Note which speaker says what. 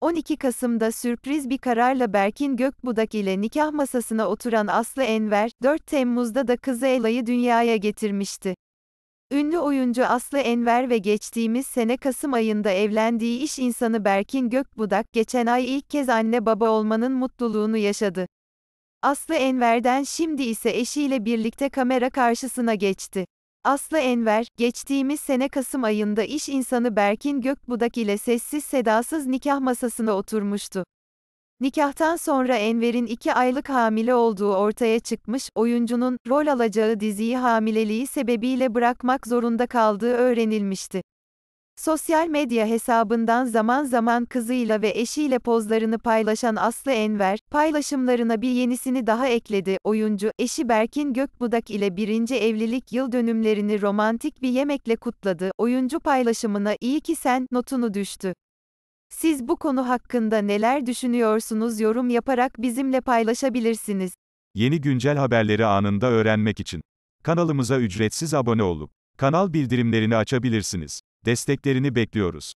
Speaker 1: 12 Kasım'da sürpriz bir kararla Berkin Gökbudak ile nikah masasına oturan Aslı Enver, 4 Temmuz'da da kızı Ela'yı dünyaya getirmişti. Ünlü oyuncu Aslı Enver ve geçtiğimiz sene Kasım ayında evlendiği iş insanı Berkin Gökbudak, geçen ay ilk kez anne baba olmanın mutluluğunu yaşadı. Aslı Enver'den şimdi ise eşiyle birlikte kamera karşısına geçti. Aslı Enver, geçtiğimiz sene Kasım ayında iş insanı Berkin Gökbudak ile sessiz sedasız nikah masasına oturmuştu. Nikahtan sonra Enver'in iki aylık hamile olduğu ortaya çıkmış, oyuncunun, rol alacağı diziyi hamileliği sebebiyle bırakmak zorunda kaldığı öğrenilmişti. Sosyal medya hesabından zaman zaman kızıyla ve eşiyle pozlarını paylaşan Aslı Enver, paylaşımlarına bir yenisini daha ekledi. Oyuncu, eşi Berkin Gökbudak ile birinci evlilik yıl dönümlerini romantik bir yemekle kutladı. Oyuncu paylaşımına iyi ki sen notunu düştü. Siz bu konu hakkında neler düşünüyorsunuz yorum yaparak bizimle paylaşabilirsiniz.
Speaker 2: Yeni güncel haberleri anında öğrenmek için kanalımıza ücretsiz abone olup kanal bildirimlerini açabilirsiniz. Desteklerini bekliyoruz.